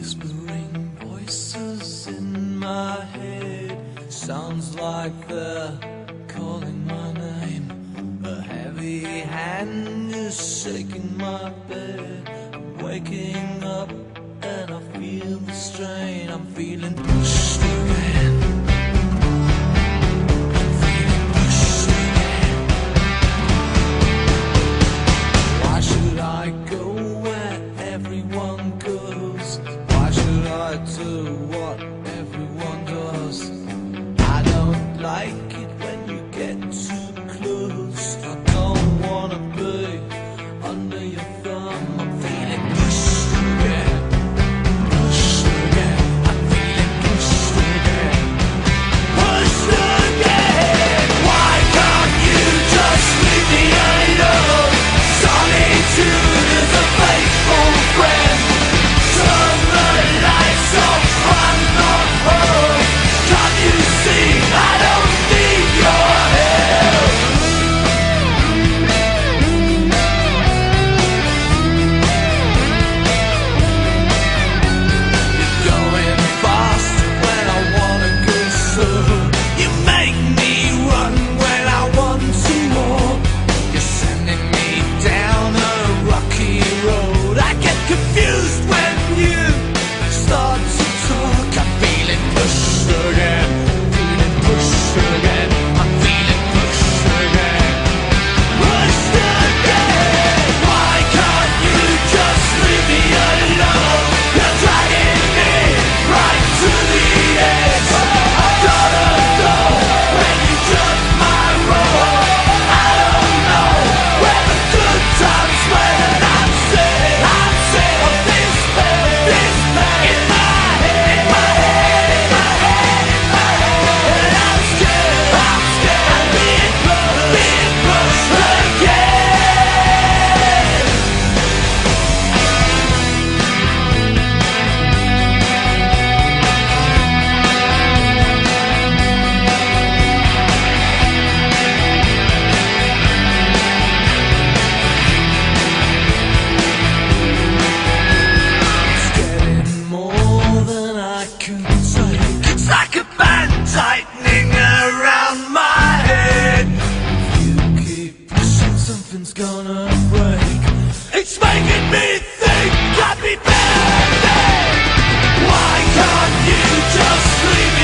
Whispering voices in my head. Sounds like they're calling my name. A heavy hand is shaking my bed. I'm waking up and I feel the strain. I'm feeling pushed It's like a band tightening around my head. You keep something's gonna break. It's making me think I'd. Why can't you just leave